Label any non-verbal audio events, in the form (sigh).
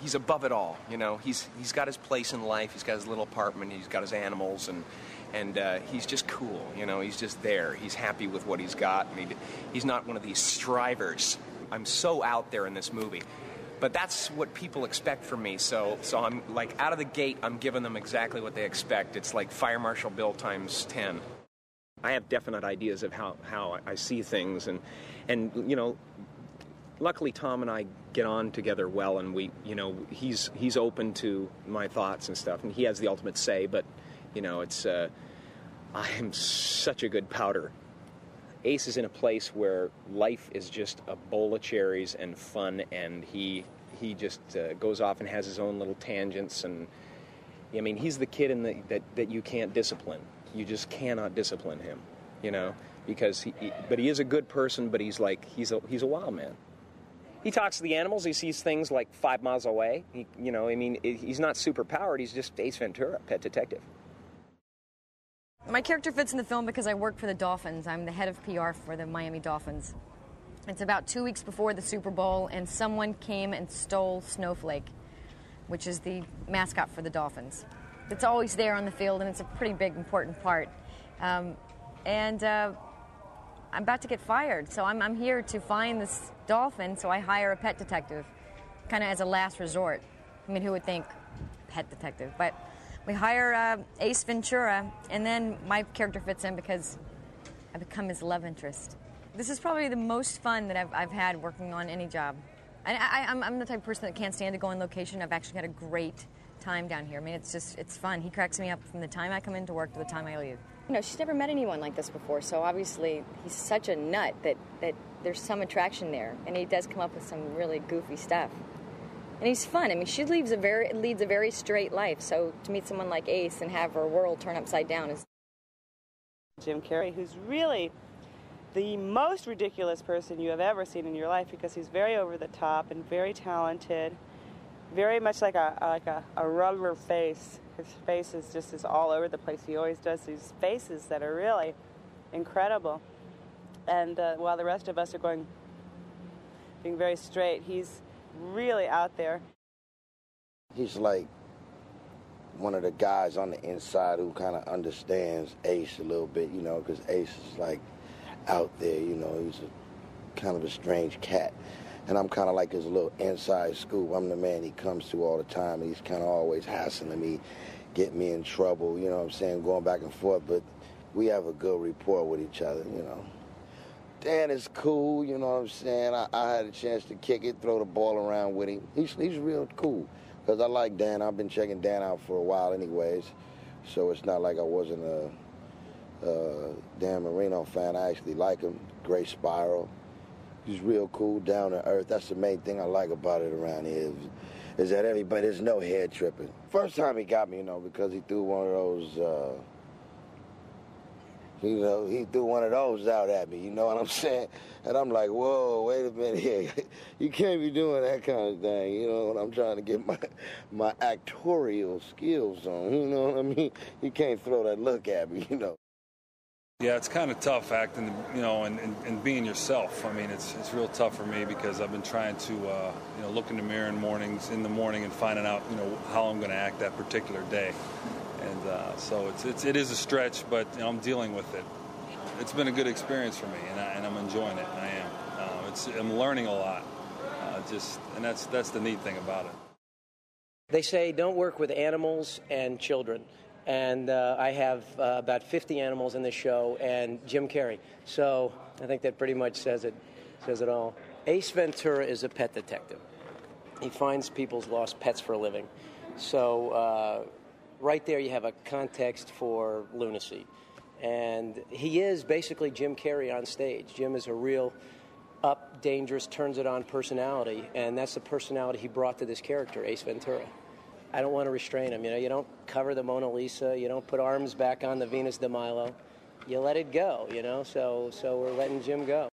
he's above it all. You know, he's he's got his place in life. He's got his little apartment. He's got his animals, and and uh, he's just cool. You know, he's just there. He's happy with what he's got, and he, he's not one of these strivers. I'm so out there in this movie. But that's what people expect from me. So, so I'm like out of the gate. I'm giving them exactly what they expect. It's like Fire Marshal Bill times ten. I have definite ideas of how, how I see things, and and you know, luckily Tom and I get on together well, and we you know he's he's open to my thoughts and stuff, and he has the ultimate say. But you know, it's uh, I am such a good powder. Ace is in a place where life is just a bowl of cherries and fun, and he he just uh, goes off and has his own little tangents. And I mean, he's the kid in the, that that you can't discipline. You just cannot discipline him, you know, because he, he but he is a good person. But he's like he's a he's a wild man. He talks to the animals. He sees things like five miles away. He, you know, I mean, he's not super powered. He's just Ace Ventura, pet detective. My character fits in the film because I work for the Dolphins. I'm the head of PR for the Miami Dolphins. It's about two weeks before the Super Bowl, and someone came and stole Snowflake, which is the mascot for the Dolphins. It's always there on the field, and it's a pretty big, important part. Um, and uh, I'm about to get fired, so I'm, I'm here to find this dolphin, so I hire a pet detective, kind of as a last resort. I mean, who would think pet detective? But we hire uh, Ace Ventura, and then my character fits in because I become his love interest. This is probably the most fun that I've, I've had working on any job. And I, am I'm the type of person that can't stand to go on location. I've actually had a great time down here. I mean, it's just, it's fun. He cracks me up from the time I come into work to the time I leave. You know, she's never met anyone like this before, so obviously he's such a nut that, that there's some attraction there. And he does come up with some really goofy stuff and he's fun. I mean, she leads a very leads a very straight life. So to meet someone like Ace and have her world turn upside down is Jim Carrey, who's really the most ridiculous person you have ever seen in your life because he's very over the top and very talented, very much like a like a, a rubber face. His face is just is all over the place. He always does these faces that are really incredible. And uh, while the rest of us are going being very straight, he's really out there. He's like one of the guys on the inside who kind of understands Ace a little bit, you know, because Ace is like out there, you know, he's a kind of a strange cat. And I'm kind of like his little inside scoop. I'm the man he comes to all the time, and he's kind of always hassling me, getting me in trouble, you know what I'm saying, going back and forth. But we have a good rapport with each other, you know. Dan is cool, you know what I'm saying? I, I, had a chance to kick it, throw the ball around with him. He's, he's real cool because I like Dan. I've been checking Dan out for a while, anyways. So it's not like I wasn't a, a Dan Marino fan. I actually like him. Great spiral. He's real cool, down to earth. That's the main thing I like about it around here is, is that everybody, there's no head tripping. First time he got me, you know, because he threw one of those. Uh, you know, he threw one of those out at me, you know what I'm (laughs) saying? And I'm like, whoa, wait a minute here. (laughs) you can't be doing that kind of thing, you know, when I'm trying to get (laughs) my my actorial skills on, you know what I mean? You can't throw that look at me, you know. Yeah, it's kind of tough acting, you know, and, and, and, being yourself. I mean, it's it's real tough for me because I've been trying to, uh, you know, look in the mirror in mornings, in the morning, and finding out, you know, how I'm going to act that particular day and uh, so it's, it's it is a stretch, but you know, I'm dealing with it. It's been a good experience for me, and, I, and I'm enjoying it. I am. Uh, it's I'm learning a lot. Uh, just and that's that's the neat thing about it. They say don't work with animals and children. And uh, I have uh, about 50 animals in this show, and Jim Carrey. So I think that pretty much says it, says it all. Ace Ventura is a pet detective. He finds people's lost pets for a living. So uh, right there you have a context for lunacy. And he is basically Jim Carrey on stage. Jim is a real up, dangerous, turns it on personality, and that's the personality he brought to this character, Ace Ventura. I don't want to restrain him. You know, you don't cover the Mona Lisa, you don't put arms back on the Venus de Milo. You let it go, you know. So, so we're letting Jim go.